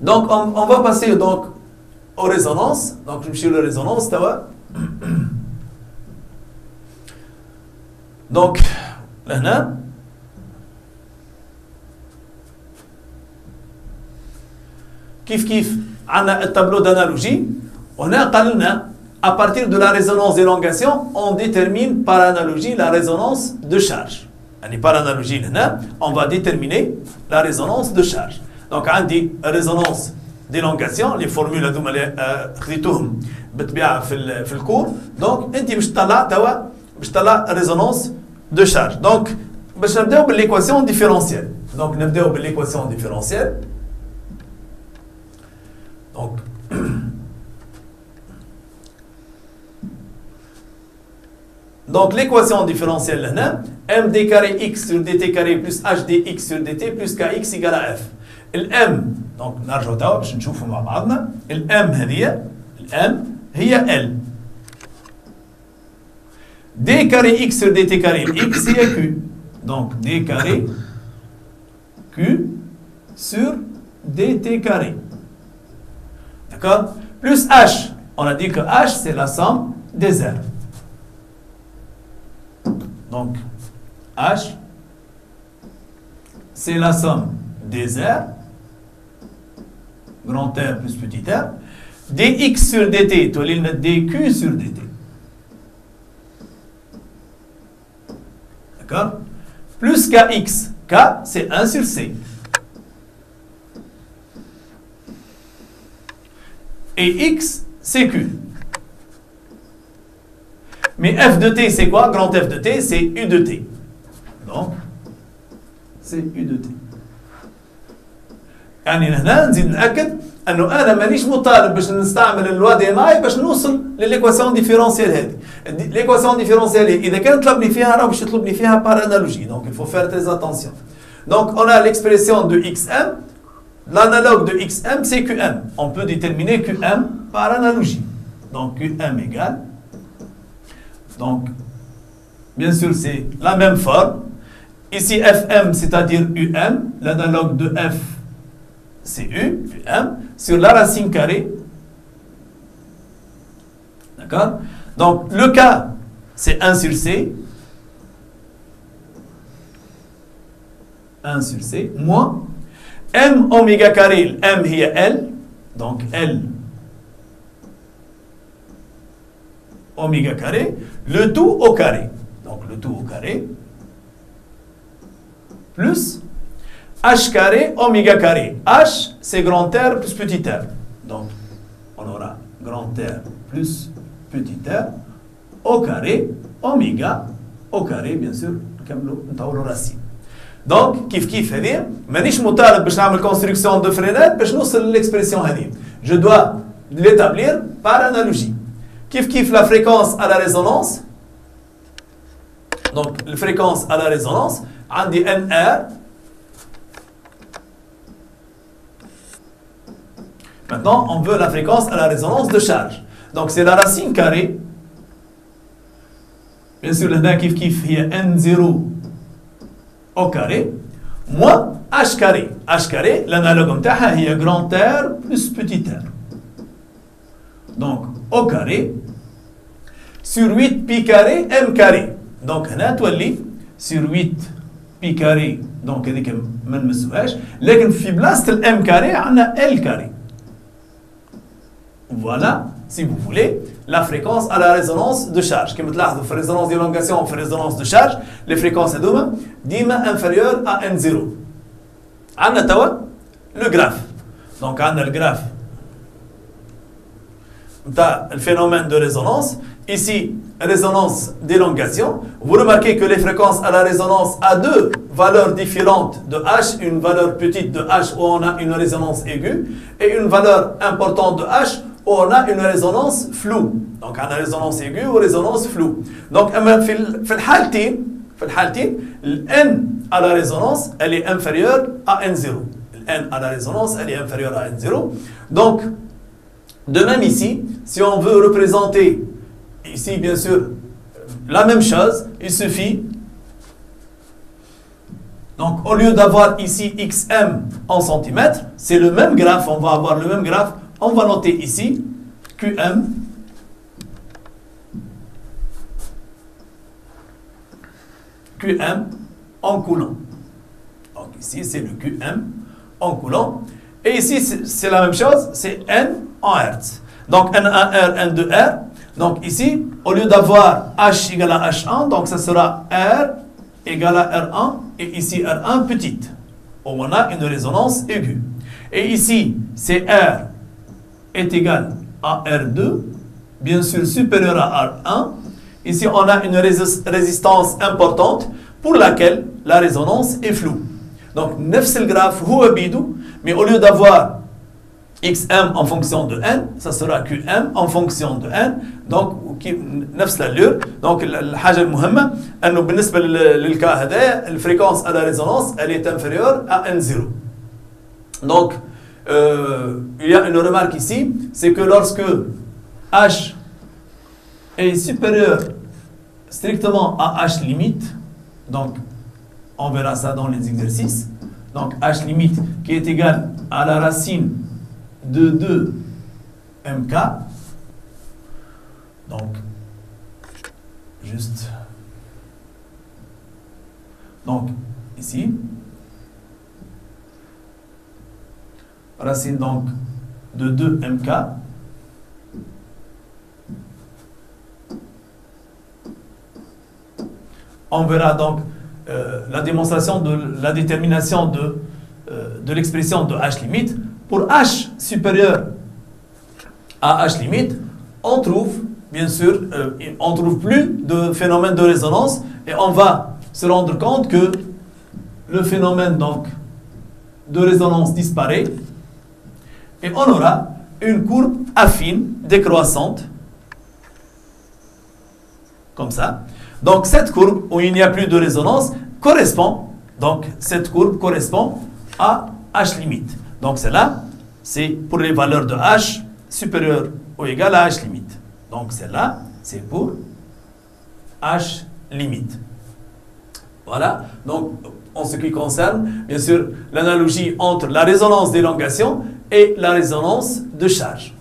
Donc, on, on, va passer donc aux résonances. Donc, je me suis le résonance, Donc, là, كيف كيف عندنا التابلو d'analogie on a قالنا à partir de la résonance d'élongation on détermine par analogie la résonance de charge يعني par analogie هنا on va déterminer la résonance de charge donc عندي résonance d'élongation les formules هذوما اللي خذيتوهم بالطبيعه في في الكور دونك انت باش تطلع توا باش تطلع ريزونانس دو شارج دونك باش نبداو بالايكواسيون ديفيرونسيال دونك نبداو بالايكواسيون ديفيرونسيال Donc, Donc l'équation différentielle là, md carré x sur dt carré plus hdx sur dt plus kx égale à f. الام دونك نرجعوا توا باش نشوفوا مع بعضنا الام هذه الام هي ال d carré x sur dt carré x هي q donc d carré q sur dt carré D'accord Plus H. On a dit que H, c'est la somme des R. Donc, H, c'est la somme des R, grand R plus petit r, dx sur dt, tu as dq sur dt. D'accord? Plus kx. K, c'est 1 sur c. et x, c'est q. Mais f de t, c'est quoi? Grand f de t, c'est u de t. Donc, c'est u de t. يعني هنا نزيد ناكد انه انا مانيش مطالب باش نستعمل اللوا دي ماي باش نوصل لليكواسيون ديفيرونسيال هذه ليكواسيون ديفيرونسيال اذا كان طلبني فيها راه باش يطلبني فيها بار انالوجي دونك il faut faire très attention donc on a l'expression de xm L'analogue de xm, c'est qm. On peut déterminer qm par analogie. Donc qm égale. Donc, bien sûr, c'est la même forme. Ici, fm, c'est-à-dire um. L'analogue de f, c'est u, um. Sur la racine carrée. D'accord? Donc, le cas, c'est 1 sur c. 1 sur c, moins m oméga carré, m est L, donc L oméga carré, le tout au carré. Donc le tout au carré, plus h carré oméga carré. h, c'est grand R plus petit r. Donc on aura grand R plus petit r au carré, oméga au carré, bien sûr, comme le racine. دونك كيف كيف هذه مانيش مطالب باش نعمل كونستركسيون دو فرينات باش نوصل للاكسبرسيون هذه جو دوا ليتابلير بار انالوجي كيف كيف لا فريكونس على ريزونانس دونك الفريكونس على ريزونانس عندي ان ار Maintenant, on veut la fréquence à la résonance de charge. Donc, c'est la racine carrée. Bien sûr, le kif kif, il y a N0 au carré moins h carré. h carré, l'analogue est grand R plus petit r. Donc, au carré sur 8 pi carré m carré. Donc, هنا تولي sur 8 pi carré donc هذيك ما نمسوهاش لكن في بلاصه الام carré عندنا l carré. Voilà, si vous voulez, la fréquence à la résonance de charge. Comme vous résonance d'élongation, résonance de charge, les fréquences sont dima inférieures à N0. On a le graphe. Donc on a le graphe. Le phénomène de résonance. Ici, résonance d'élongation. Vous remarquez que les fréquences à la résonance à deux valeurs différentes de H, une valeur petite de H où on a une résonance aiguë, et une valeur importante de H on a une résonance floue. Donc, on a résonance aiguë ou résonance floue. Donc, في الحالتين في الحالتين N à la résonance, elle est inférieure à N0. N à la résonance, elle est inférieure à N0. Donc, de même ici, si on veut représenter ici, bien sûr, la même chose, il suffit Donc, au lieu d'avoir ici xm en centimètres, c'est le même graphe, on va avoir le même graphe. on va noter ici qm qm en coulomb. Donc ici, c'est le qm en coulomb. Et ici, c'est la même chose, c'est n en hertz. Donc N1R, N2R. Donc ici, au lieu d'avoir H égale à H1, donc ça sera R égale à R1 et ici R1 petite. On a une résonance aiguë. Et ici, c'est R est égal à R2, bien sûr supérieur à R1. Ici, on a une résistance importante pour laquelle la résonance est floue. Donc, نفس الجراف هو bidou, mais au lieu d'avoir xm en fonction de n, ça sera qm en fonction de n. Donc, نفس l'allure. Donc, الحاجة المهمة أنه بالنسبة للكا هذا الفريكونس à la résonance, elle est inférieure à n0. Donc, euh, il y a une remarque ici, c'est que lorsque h est supérieur strictement à h limite, donc on verra ça dans les exercices, donc h limite qui est égal à la racine de 2 mk, donc juste, donc ici, racine donc de 2 mk on verra donc euh, la démonstration de la détermination de, euh, de l'expression de h limite. Pour h supérieur à h limite, on trouve, bien sûr, euh, on trouve plus de phénomène de résonance et on va se rendre compte que le phénomène donc de résonance disparaît et on aura une courbe affine décroissante, comme ça. Donc cette courbe où il n'y a plus de résonance correspond, donc cette courbe correspond à h limite. Donc celle-là, c'est pour les valeurs de h supérieures ou égales à h limite. Donc celle-là, c'est pour h limite. Voilà. Donc en ce qui concerne, bien sûr, l'analogie entre la résonance d'élongation et la résonance de charge.